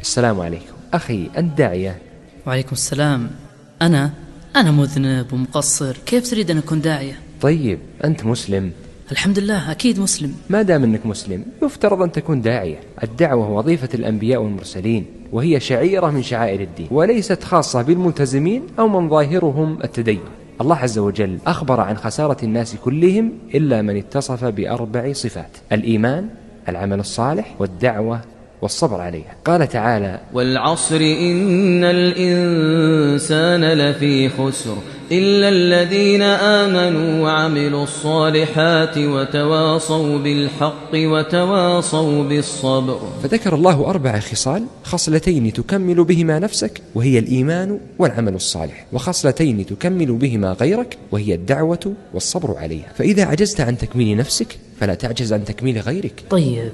السلام عليكم. أخي أنت داعية وعليكم السلام. أنا أنا مذنب ومقصر. كيف تريد أن أكون داعية؟ طيب أنت مسلم. الحمد لله أكيد مسلم. ما دام أنك مسلم يفترض أن تكون داعية. الدعوة وظيفة الأنبياء والمرسلين وهي شعيرة من شعائر الدين وليست خاصة بالملتزمين أو من ظاهرهم التدين. الله عز وجل أخبر عن خسارة الناس كلهم إلا من اتصف بأربع صفات الإيمان العمل الصالح والدعوة والصبر عليها. قال تعالى والعصر إن الإنسان لفي خسر إلا الذين آمنوا وعملوا الصالحات وتواصوا بالحق وتواصوا بالصبر. فذكر الله أربع خصال خصلتين تكمل بهما نفسك وهي الإيمان والعمل الصالح وخصلتين تكمل بهما غيرك وهي الدعوة والصبر عليها. فإذا عجزت عن تكميل نفسك فلا تعجز عن تكميل غيرك. طيب.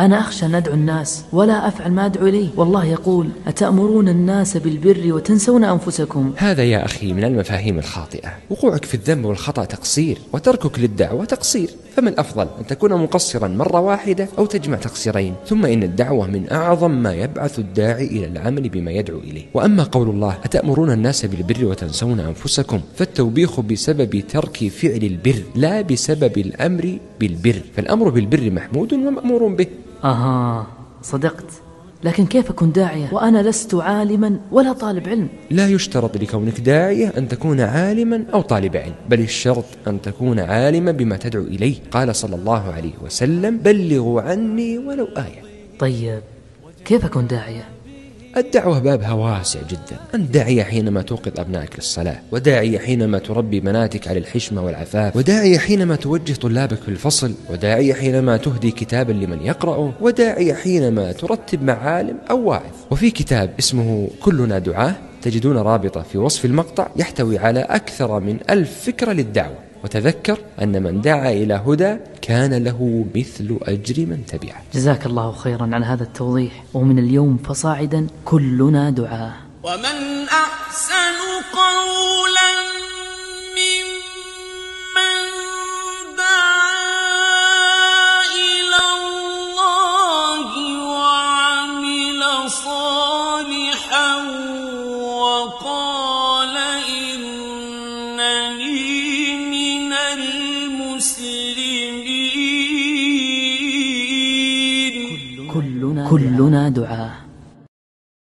أنا أخشى أن أدعو الناس ولا أفعل ما أدعو إليه. والله يقول أتأمرون الناس بالبر وتنسون أنفسكم؟ هذا يا أخي من المفاهيم الخاطئة. وقوعك في الذنب والخطأ تقصير وتركك للدعوة تقصير. فمن الأفضل أن تكون مقصرا مرة واحدة أو تجمع تقصيرين. ثم إن الدعوة من أعظم ما يبعث الداعي إلى العمل بما يدعو إليه. وأما قول الله أتأمرون الناس بالبر وتنسون أنفسكم؟ فالتوبيخ بسبب ترك فعل البر لا بسبب الأمر بالبر. فالأمر بالبر محمود ومأمور به. أها صدقت. لكن كيف أكون داعية؟ وأنا لست عالما ولا طالب علم. لا يشترط لكونك داعية أن تكون عالما أو طالب علم بل الشرط أن تكون عالما بما تدعو إليه. قال صلى الله عليه وسلم بلغوا عني ولو آية. طيب كيف أكون داعية؟ الدعوة بابها واسع جدا. أنت داعية حينما توقظ أبنائك للصلاة وداعية حينما تربي بناتك على الحشمة والعفاف وداعية حينما توجه طلابك في الفصل وداعية حينما تهدي كتابا لمن يقرأه وداعية حينما ترتب مع عالم أو واعظ. وفي كتاب اسمه كلنا دعاه تجدون رابطة في وصف المقطع يحتوي على أكثر من ألف فكرة للدعوة. وتذكر أن من دعا إلى هدى كان له مثل أجر من تبعه. جزاك الله خيرا عن هذا التوضيح. ومن اليوم فصاعدا كلنا دعاه ومن أحسن قولا إنني من المسلمين. كلنا كلنا